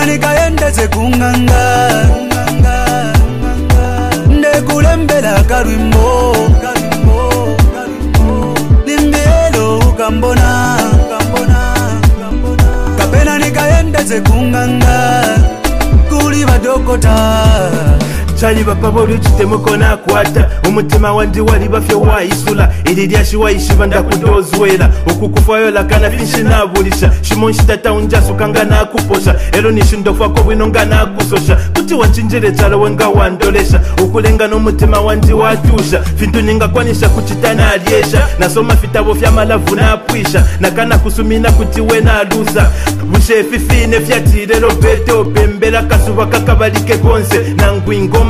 mina nikayendeze kunganga ndekulembelaka lwimbo limbielo ukambona kapena nikayendeze kunganga kuli badokota chaliva pavauri chitemukona akwata umutima wandiwalivafe waisula iri ryashi waishiva ndakudozwera uku kufayola kana finshinavurisha shimonshitataunjasukanga naakuposha ero nishindofa kovinonga naakusosha kuti wachinjire tsaro wenga wandoresha ukulenga nomutima wandi wadusha findu ningakwanisha kuchitana aryesha naso mafitavo fyamalavhu naapwisha nakana kusumina kuti wenaalusa vushefi fine fyatirerobeto bembera kasuva kakavalike konse nangwingoma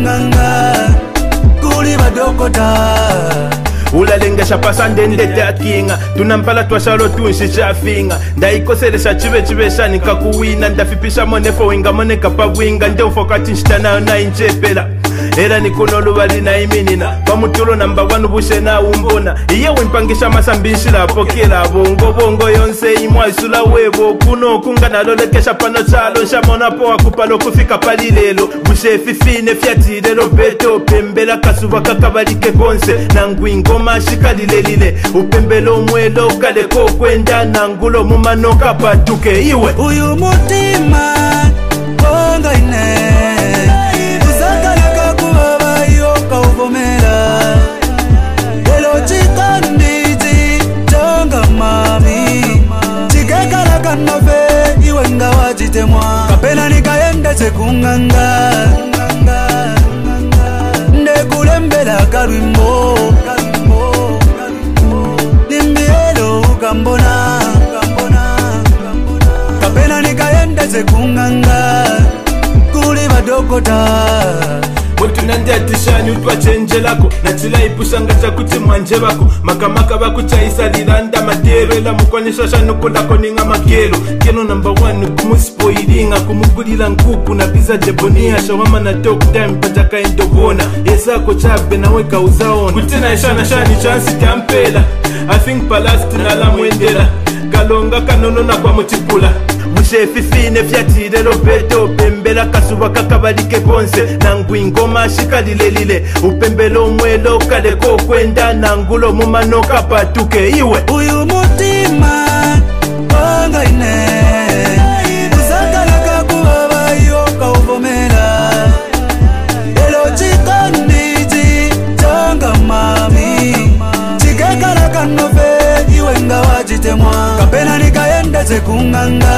nganga kuli badokota ulalenga chapasa ndende takinga tunampala twasalo tunshi chafinga ndayikoselesa chive chiveshani kakuwina ndafipisha monefo winga moneka pabwinga ndeufokati nshitanayo nayi era nikunoluva linaiminina pamutulo namba wanu vuxena wumbona hi ye wimpangixa masambinxilapo kilavongovongo yonse yimwaisula wevo kuno ku nga nalolekexa pana tswalo nxamonapo wa kupa loku fika palilelo vuxefi fine fyatile lobeto pembela kasuvaka kavalike konse na ngwingoma xikalilelile upembelo mwelo kale kokwenda nangulo mumanoka patuke iwe uyu mutima ndese kunganga ndekulembelaka lwimbo limbielo kambona kapena nikayendese kunganga kuli badokota botina ndiatishanyu twachenje lako nachilaipushanga chakuti mwanje vako makamaka vakuchaisalira ndamateerela mukwanyisha shanuko lako ninga makelo keno namba 1 kumuspoilinga kumugulila nkuku na pisa jebonia shawama na toktime pachakaendokona esako chabe nawe kauzaona kuti naishana shani chansi tampela i think palasti nalamwendela alongaka nono na kwa mutipula mushefifine vyatilelo pete upembela kasuwa kaka balike ponse nangu ingoma shikalilelile upembela omwelo kaleko okwenda nangulo mumano kapatuke iwe uyu mutima wangaine kazitema kapena nikaendeze kuŋŋanga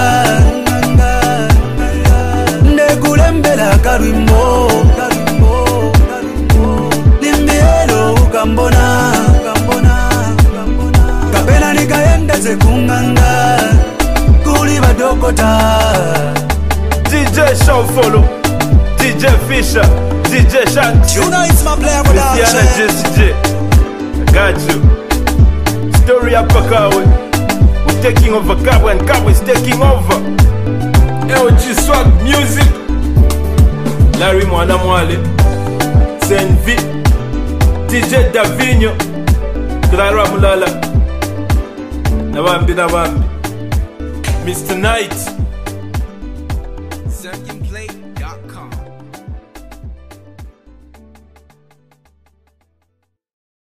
ndekulembela kalwimbo limbielo ukambona kapena nikaendeze kunganga kuli badokota dj shofolo dj fisher dj shanti you know it's my player production Christiana eh? JCJ I got you story up a car with taking over Kabwe and Kabwe is taking over. LG Swag Music. Larry Mwana Mwale. Senvi. DJ Davinio. Clara Mulala. Nawambi Nawambi. Mr. Knight. Thank